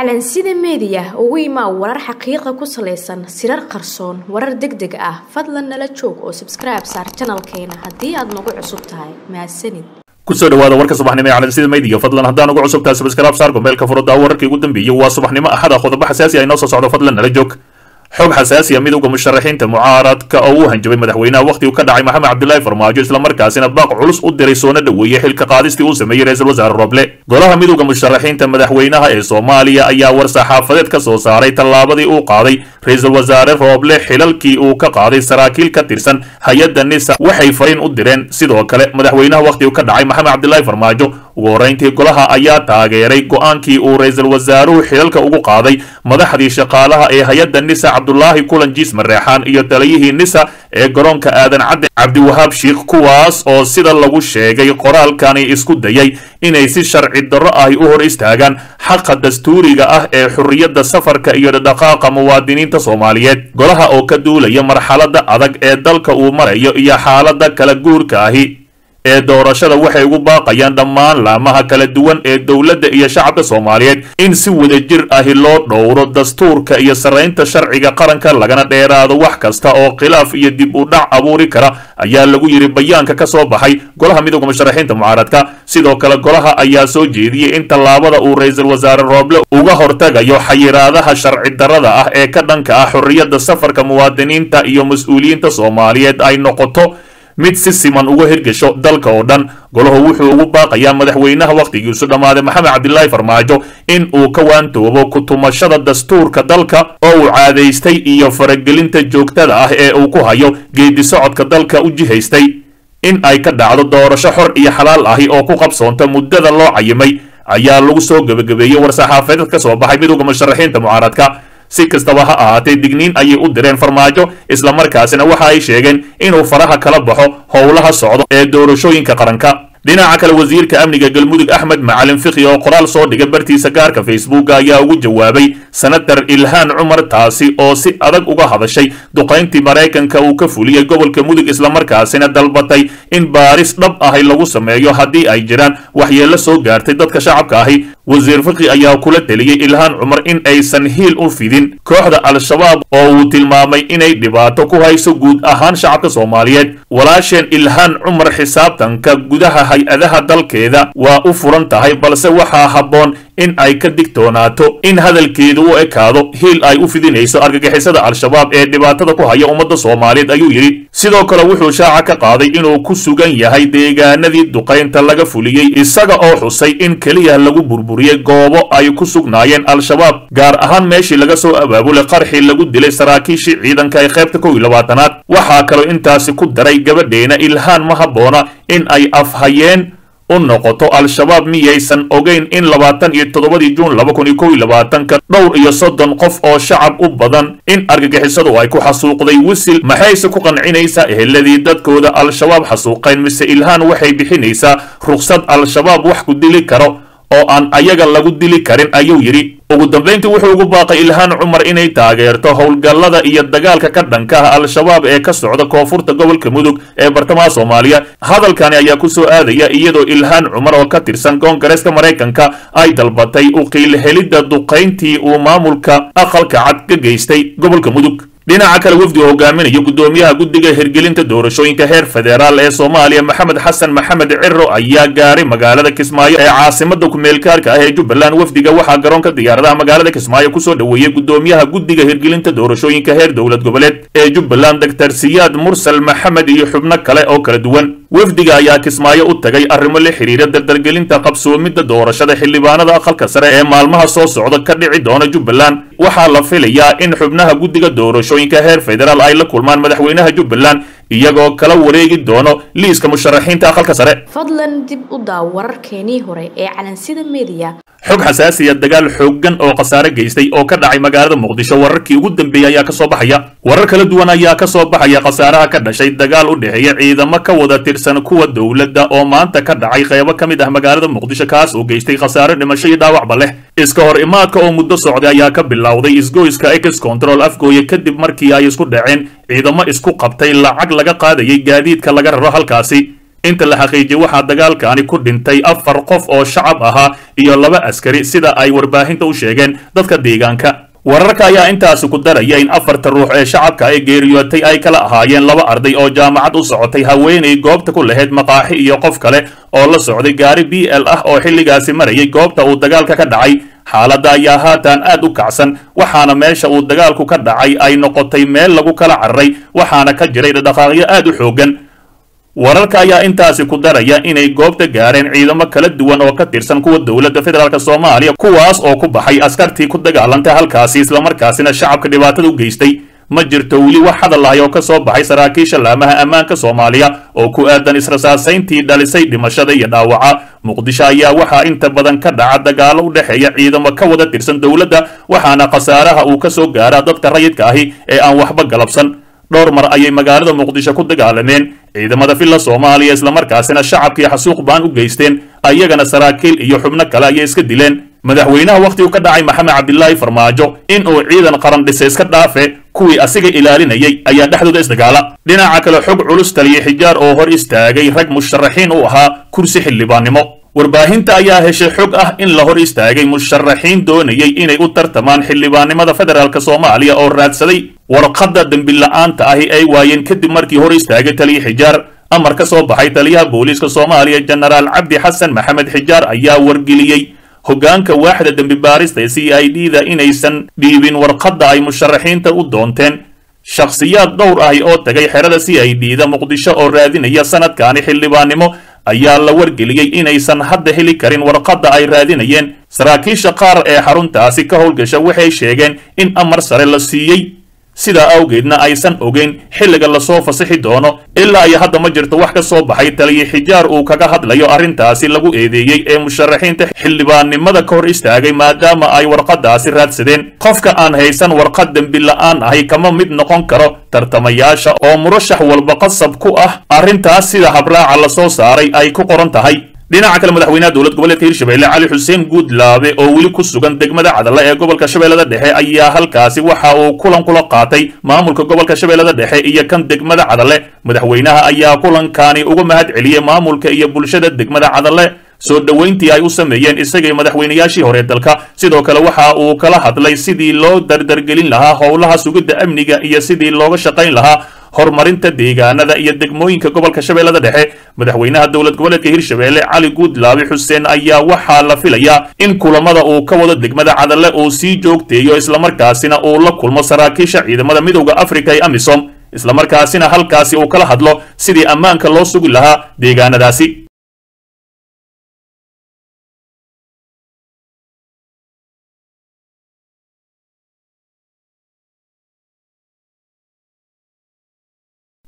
calansida meediya ugu imaa warar xaqiiqa ku salaysan sirar qarsoon warar deg deg ah. Fadlan nala joog oo sabskribe saar janalkeena haddii aad nagu cusub tahay. Mahadsanid ku soo dhawaada warka subaxnimo ee calansida meediya fadlan haddaan ugu cusub tahay sabskribe saar gombeelka furada wararkii ugu dambeeyey waa subaxnimo axada qodobo xasaasi ah inoo soo socdo. Fadlan nala joog xog xasaasi a midowda musharaxiinta mucaaradka oo uu hanjabay madaxweynaha wakhtigu ka dhacay maxamed cabdilaahi farmaajo islamarkaasina baaq culus u diray soona dhoweeyey xilka qaadistii uu sameeyey ra'iisul wasaare roble. Golaha midowda musharaxiinta madaxweynaha ee soomaaliya ayaa war saxaafadeed ka soo saaray tallaabadii uu qaaday. Ra'iisul wasaare rooble xilalkii uu ka qaaday saraakiil ka tirsan hay'adda nisa waxay fariin u direen. Sidoo kale madaxweynaha wakhtigu ka dhacay maxamed cabdilaahi farmaajo ugu horrayntii golaha ayaa taageeray go'aankii uu ra'iisul wasaaruhu xilalka ugu qaaday madaxdii shaqaalaha ee hay'adda nisa cabdulaahi kulan jiis mareexaan iyo taliyihii nisa ee garoonka aadan cadde. Cabdiwahaab shiikh kuwaas oo sida lagu sheegay qoraalkani isku dayay inay si sharci darro ahi u hor istaagaan xaqa dastuuriga ah ee xurriyadda safarka iyo dhaqaaqa muwaadiniinta soomaaliyeed. Golaha oo ka duulaya marxaladda adag ee dalka uu marayo iyo xaaladda kala guurka ahi ee doorashada waxay ugu baaqayaan dhammaan laamaha kala duwan ee dowladda iyo shacabka soomaaliyeed in si wadajir ahi loo dhowro dastuurka iyo sarraynta sharciga qaranka lagana dheeraado wax kasta oo khilaaf iyo dib u dhac abuuri kara ayaa lagu yidhi bayaanka ka soo baxay golaha midowda musharaxiinta mucaaradka. Sidoo kale golaha ayaa soo jeediyey in tallaabada uu ra'iisul wasaare rooble uga hortagayo xayiraadaha sharci darrada ah ee ka dhanka ah xorriyadda safarka muwaadiniinta iyo mas'uuliyiinta soomaaliyeed ay noqoto mid si siman uga hirgasho dalka oo dhan. Golahu wuxuu ugu baaqayaa madaxweynaha wakhtigiisu dhammaaday maxamed cabdilaahi farmaajo in uu ka waantoobo kutumashada dastuurka dalka oo uu caadaystay iyo faragelinta joogtada ah ee uu ku hayo geedi socodka dalka u jihaystay. In ay ka dhacdo doorasho xor iyo xalaal ahi oo ku qabsoonta muddada loo cayimay ayaa lagu soo gebagabeeyey war-saxaafadeed ka soo baxay midowda musharaxiinta mucaaradka si kastaba ha ahaatee digniin ayay u direen farmaajo islamarkaasina waxa ay sheegeen inuu faraha kala baxo howlaha socdo ee doorashooyinka qaranka. Dhinaca kale wasiirka amniga galmudug axmed macalin fikhi oo qoraal soo dhigay bartiisa gaarka facebook ayaa ugu jawaabay senatar ilhaan cumar taasi oo si adag uga hadashay duqayntii maraykanka uu ka fuliyey gobolka mudug islamarkaasina dalbatay in baaris dhab ahi lagu sameeyo haddii ay jiraan waxyeello soo gaartay dadka shacabka ahi wasiir fikhi ayaa kula teliyey ilhaan cumar in aysan hiil u fidin kooxda al-shabaab oo uu tilmaamay inay dhibaato ku hayso guud ahaan shacabka soomaaliyeed. Walaasheen ilhaan cumar xisaabtanka gudaha hay'adaha dalkeeda waa u furan tahay balse waxaa habboon in ay ka digtoonaato in hadalkeedu u ekaado hiil ay u fidinayso argagixisada al-shabaab ee dhibaatada ku haya ummadda soomaaliyeed ayuu yidhi. Sidoo kale wuxuu shaaca ka qaaday inuu ku sugan yahay deegaanadii duqaynta laga fuliyey isaga oo xusay in keliya lagu burburiyey goobo ay ku sugnaayeen al-shabaab gaar ahaan meeshii laga soo abaabulay qarxii lagu dilay saraakiishii ciidanka ee qaybta kow iyo labaatanaad. Waxaa kaloo intaasi ku daray gabadheena ilhaan ma habboona in ay afhayeen u noqoto al-shabaab miyaysan ogeyn in labaatan iyo toddobadii juun laba kun iyo kow iyo labaatanka dhowr iyo soddon qof oo shacab u badan in argagixisadu ay ku xasuuqday wisil maxayse ku qancinaysaa eheladii dadkooda al-shabaab xasuuqeen mise ilhaan waxay bixinaysaa rukhsad al-shabaab wax ku dili karo oo aan ayaga lagu dili karin ayuu yidhi ugu dambayntii wuxuu ugu baaqay ilhaan cumar inay taageerto howlgallada iyo dagaalka ka dhanka ah al-shabaab ee ka socda koonfurta gobolka mudug ee bartamaha soomaaliya. Hadalkani ayaa ku soo aadaya iyadoo ilhaan cumar oo ka tirsan koongareeska maraykanka ay dalbatay uqiil helidda duqayntii uu maamulka aqalka cad ka geystay gobolka mudug dhinaca kale wafdi hogaaminayo guddoomiyaha guddiga hirgelinta doorashooyinka heer federaal ee soomaaliya maxamed xasan maxamed ciro ayaa gaaray magaalada kismaayo ee caasimada kumeelkaarka ah ee jubbaland. Wafdiga waxaa garoonka diyaaradaha magaalada kismaayo ku soo dhoweeyey guddoomiyaha guddiga hirgelinta doorashooyinka heer dowlad goboleed ee jubbaland doctor siyaad mursal maxamed iyo xubno kale oo kala duwan. Wafdiga ayaa kismaayo u tagay arrimo la xiriira dardargelinta qabsoomidda doorashada xildhibaanada aqalka sare ee maalmaha soo socda ka dhici doona jubbaland. Waxaa la filayaa in xubnaha guddiga doorashooyinka heer federaal ay la kulmaan madaxweynaha jubbaland iyagoo kala wareegi doono liiska musharaxiinta aqalka sare. Fadlan dib u daaw wararkeenii hore ee calansida meediya xog xasaasiya dagaal xooggan oo khasaare geystay oo ka dhacay magaalada muqdisho wararkii ugu dambeeyey ayaa ka soo baxaya. Warar kala duwan ayaa ka soo baxaya khasaaraha ka dhashay dagaal u dhexeeya ciidamo ka wada tirsan kuwa dowladda oo maanta ka dhacay qeybo ka mid ah magaalada muqdisho kaas oo geystay khasaare dhimasho iyo dhaawacba leh. Iska hor imaadka oo muddo socday ayaa ka bilowday isgoyska ex control afgooye kadib markii ay isku dhaceen ciidamo isku qabtay lacag laga qaadayay gaadiidka laga raro halkaasi inta la xaqiijiyey waxaa dagaalkaani ku dhintay afar qof oo shacab ahaa iyo laba askari sida ay warbaahinta u sheegeen dadka deegaanka. Wararka ayaa intaasi ku daraya in afarta ruux ee shacabka ay geeriyootay ay kala ahaayeen laba arday oo jaamacad u socotay haweenay goobta ku lahayd maqaaxi iyo qof kale oo la socday gaari b l ah oo xilligaasi marayay goobta uu dagaalka ka dhacay. Xaaladda ayaa haatan aad u kacsan waxaana meesha uu dagaalku ka dhacay ay noqotay meel lagu kala cararay waxaana ka jiray dhaqaaqyo aad u xooggan wararka ayaa intaasi ku daraya inay goobta gaareen ciidamo kala duwan oo ka tirsan kuwa dowladda federaalk soomaaliya kuwaas oo ku baxay askartii ku dagaalantay halkaasi islamarkaasina shacabka dhibaatada u geystay. Ma jirto weli wax hadal ahay oo ka soo baxay saraakiisha laamaha ammaanka soomaaliya oo ku aadan israsaasayntii dhalisay dhimashada iyo dhaawaca. Muqdisho ayaa waxaa inta badan ka dhaca dagaallo u dhexeeya ciidamo ka wada tirsan dowladda waxaana khasaaraha uu ka soo gaaraa dadka rayidka ahi ee aan waxba galabsan dhowr mar ayay magaalada muqdisho ku dagaalameen. Ciidamada filla soomaaliya islamarkaasina shacabkii xasuuq baan u geysteen ayagana saraakiil iyo xubno kale ayay iska dileen. Madaxweynaha wakhtigu ka dhacay maxamed cabdilaahi farmaajo in uu ciidan qaran dhise iska dhaafe kuwii asiga ilaalinayay ayaa dhexdooda isdagaala. Dhinaca kale xog culus taliya xijaar oo hor istaagay rag musharaxiin u ahaa kursi xildhibaannimo. Warbaahinta ayaa heshay xog ah in la hor istaagay musharaxiin doonayay inay u tartamaan xildhibaannimada federaalk soomaaliya oo raadsaday warqadda dembila'aanta ahi ay waayeen kadib markii hor istaagay taliya xijaar. Amar ka soo baxay taliyaha booliiska soomaaliya jenaraal cabdi xasan maxamed xijaar ayaa wargeliyey. Hoggaanka waaxda dembi baarista ee c i d da inaysan dhiibin warqadda ay musharaxiinta u doonteen shakhsiyaad dhowr ahi oo tagay xerada c i d da muqdisho oo raadinaya sanadkaani xildhibaannimo ayaa la wargeliyey inaysan hadda heli karin warqadda ay raadinayeen. Saraakiisha qaar ee xaruntaasi ka howlgasha waxay sheegeen in amar sare la siiyey sidaa awgeedna aysan ogeyn xilliga la soo fasixi doono ilaa iyo hadda ma jirto wax ka soo baxay taliya xijaar uu kaga hadlayo arrintaasi lagu eedeeyey ee musharaxiinta xildhibaannimada ka hor istaagay maadaama ay warqaddaasi raadsadeen. Qofka aan haysan warqad dembi la'aan ahi kama mid noqon karo tartamayaasha oo murashax walba qasab ku ah. Arrintaas sida habraaca la soo saaray ay ku qoran tahay dhinaca kale madaxweynaha dowlad goboleedka hirshabelle cali xuseen guudlaabe oo weli ku sugan degmada cadale ee gobolka shabeellada dhexe ayaa halkaasi waxa uu kulan kula qaatay maamulka gobolka shabeellada dhexe iyo kan degmada cadale madaxweynaha ayaa kulankaani uga mahad celiyey maamulka iyo bulshada degmada cadale soo dhoweyntii ay u sameeyeen isagii madaxweynayaashii hore dalka. Sidoo kale waxa uu kala hadlay sidii loo dardargelin lahaa howlaha sugidda amniga iyo sidii looga shaqayn lahaa horumarinta deegaanada iyo degmooyinka gobolka shabeellada dhexe. Madaxweynaha dowlad goboleedka hirshabelle cali guudlaabe xuseen ayaa waxaa la filayaa in kulamada uu ka wado degmada cadale uu sii joogteeyo islamarkaasina uu la kulmo saraakiisha ciidamada midowda afrika ee amisom islamarkaasina halkaasi uu kala hadlo sidii ammaanka loo sugi lahaa deegaanadaasi